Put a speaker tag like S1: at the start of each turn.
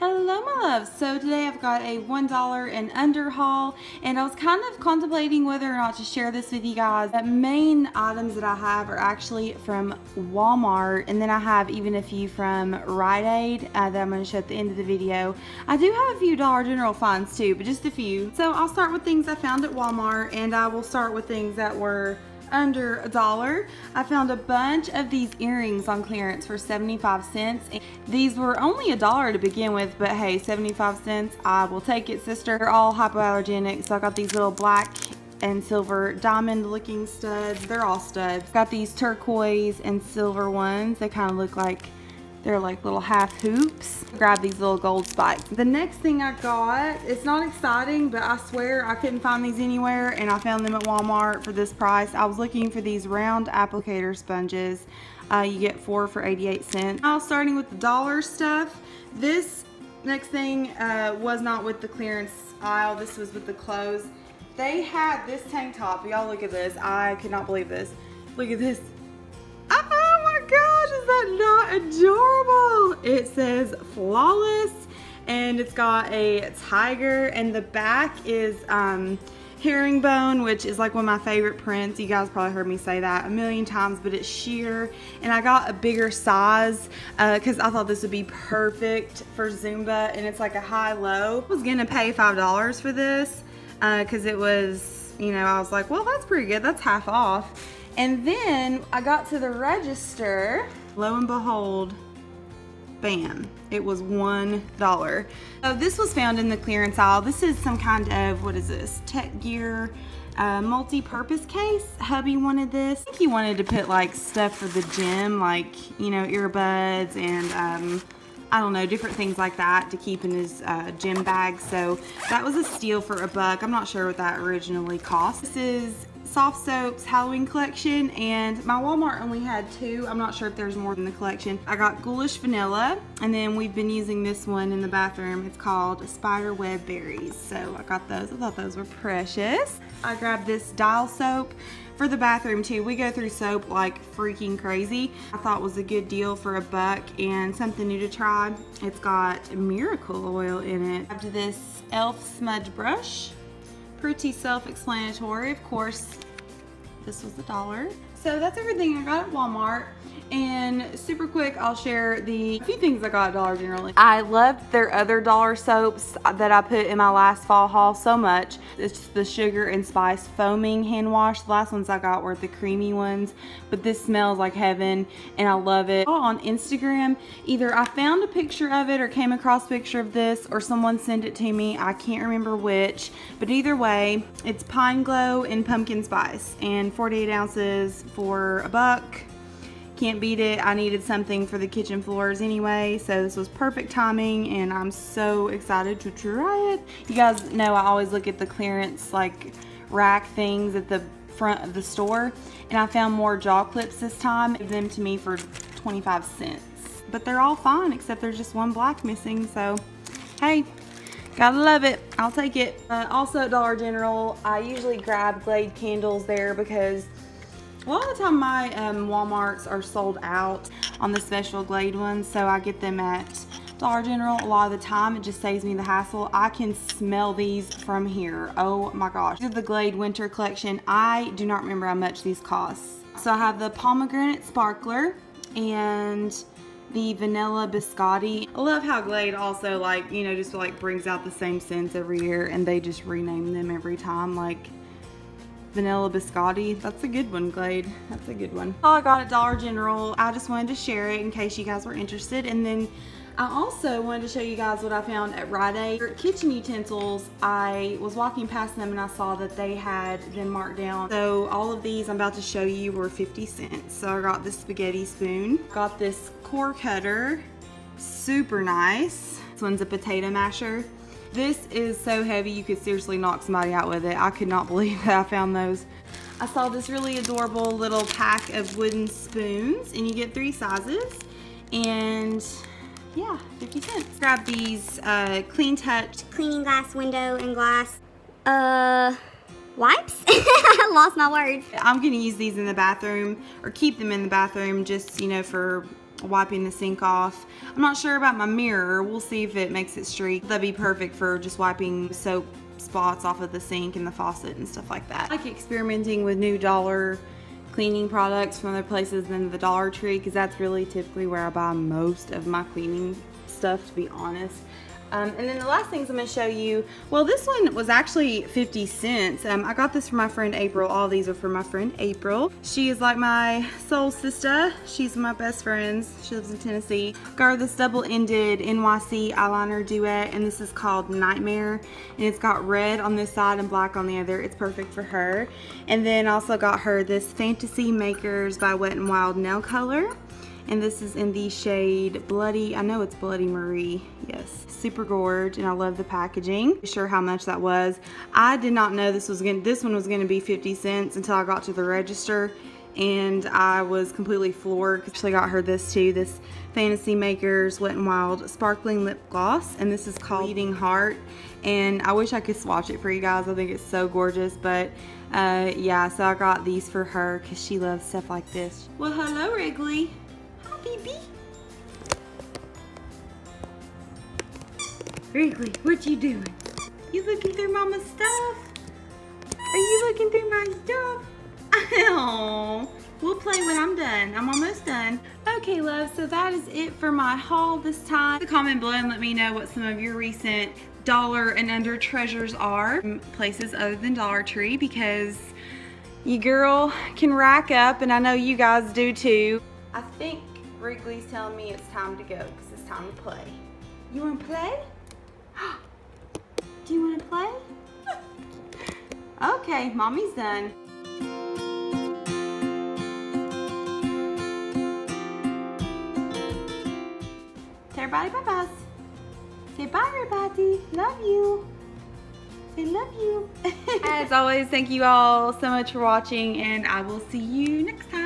S1: Hello my loves. So today I've got a $1 and under haul and I was kind of contemplating whether or not to share this with you guys. The main items that I have are actually from Walmart and then I have even a few from Rite Aid uh, that I'm going to show at the end of the video. I do have a few Dollar General finds too, but just a few. So I'll start with things I found at Walmart and I will start with things that were under a dollar. I found a bunch of these earrings on clearance for 75 cents. These were only a dollar to begin with, but hey, 75 cents, I will take it, sister. They're all hypoallergenic, so I got these little black and silver diamond looking studs. They're all studs. Got these turquoise and silver ones. They kind of look like they're like little half hoops. Grab these little gold spikes. The next thing I got, it's not exciting, but I swear I couldn't find these anywhere and I found them at Walmart for this price. I was looking for these round applicator sponges. Uh, you get four for 88 cents. Now starting with the dollar stuff, this next thing uh, was not with the clearance aisle. This was with the clothes. They had this tank top. Y'all look at this. I could not believe this. Look at this that not adorable? It says flawless and it's got a tiger and the back is um, herringbone, which is like one of my favorite prints. You guys probably heard me say that a million times, but it's sheer. And I got a bigger size because uh, I thought this would be perfect for Zumba. And it's like a high-low. I was gonna pay $5 for this because uh, it was, you know, I was like, well, that's pretty good. That's half off. And then I got to the register, lo and behold, bam, it was $1. So this was found in the clearance aisle. This is some kind of, what is this, Tech Gear uh, multi-purpose case. Hubby wanted this. I think he wanted to put like stuff for the gym, like, you know, earbuds and um, I don't know, different things like that to keep in his uh, gym bag. So that was a steal for a buck. I'm not sure what that originally cost. This is Softsoap's Halloween collection and my Walmart only had two. I'm not sure if there's more in the collection. I got Ghoulish Vanilla and then we've been using this one in the bathroom. It's called Spider Web Berries. So I got those. I thought those were precious. I grabbed this Dial soap for the bathroom too. We go through soap like freaking crazy. I thought was a good deal for a buck and something new to try. It's got miracle oil in it. I have this e.l.f. smudge brush pretty self-explanatory. Of course, this was a dollar. So that's everything I got at Walmart. And super quick, I'll share the few things I got at Dollar General. I loved their other dollar soaps that I put in my last fall haul so much. It's the sugar and spice foaming hand wash. The last ones I got were the creamy ones, but this smells like heaven and I love it. On Instagram, either I found a picture of it or came across a picture of this or someone sent it to me. I can't remember which, but either way, it's Pine Glow and pumpkin spice and 48 ounces for a buck can't beat it. I needed something for the kitchen floors anyway, so this was perfect timing and I'm so excited to try it. You guys know I always look at the clearance like rack things at the front of the store and I found more jaw clips this time. Give them to me for 25 cents. But they're all fine except there's just one black missing, so hey, Gotta love it. I'll take it. Uh, also at Dollar General, I usually grab Glade candles there because a lot of the time my um, Walmarts are sold out on the special Glade ones, so I get them at Dollar General a lot of the time. It just saves me the hassle. I can smell these from here. Oh my gosh. These are the Glade Winter Collection. I do not remember how much these cost. So I have the Pomegranate Sparkler and the Vanilla Biscotti. I love how Glade also like, you know, just like brings out the same scents every year and they just rename them every time. Like vanilla biscotti. That's a good one, Glade. That's a good one. All I got at Dollar General. I just wanted to share it in case you guys were interested. And then I also wanted to show you guys what I found at Rite Aid. Kitchen utensils, I was walking past them and I saw that they had them marked down. So all of these I'm about to show you were 50 cents. So I got this spaghetti spoon. Got this core cutter, super nice. This one's a potato masher. This is so heavy you could seriously knock somebody out with it. I could not believe that I found those. I saw this really adorable little pack of wooden spoons and you get three sizes and yeah, 50 cents. Grab these uh, Clean Touch
S2: cleaning glass window and glass uh wipes. I lost my words.
S1: I'm gonna use these in the bathroom or keep them in the bathroom just, you know, for wiping the sink off. I'm not sure about my mirror. We'll see if it makes it streak. That'd be perfect for just wiping soap spots off of the sink and the faucet and stuff like that. I like experimenting with new dollar cleaning products from other places than the Dollar Tree because that's really typically where I buy most of my cleaning stuff to be honest. Um, and then the last things I'm going to show you, well this one was actually 50 cents. Um, I got this from my friend April. All these are from my friend April. She is like my soul sister. She's my best friends. She lives in Tennessee. Got this double-ended NYC eyeliner duet and this is called Nightmare. And it's got red on this side and black on the other. It's perfect for her. And then also got her this Fantasy Makers by Wet n Wild nail color and this is in the shade Bloody, I know it's Bloody Marie, yes. Super gorge, and I love the packaging. Sure how much that was. I did not know this was gonna, this one was gonna be 50 cents until I got to the register and I was completely floored. Actually got her this too, this Fantasy Makers Wet n Wild Sparkling Lip Gloss, and this is called Bleeding Heart, and I wish I could swatch it for you guys. I think it's so gorgeous, but uh, yeah, so I got these for her because she loves stuff like this. Well, hello, Wrigley. Baby. Wrigley, what you doing? You looking through mama's stuff? Are you looking through my stuff? Oh, we'll play when I'm done. I'm almost done. Okay, love, so that is it for my haul this time. Comment below and let me know what some of your recent dollar and under treasures are. Um, places other than Dollar Tree because you girl can rack up and I know you guys do too. I think Wrigley's telling me it's time to go because it's time to play. You want to play? Do you want to play? okay, mommy's done. Say everybody bye-bye. Say bye, everybody. Love you. Say love you. As always, thank you all so much for watching, and I will see you next time.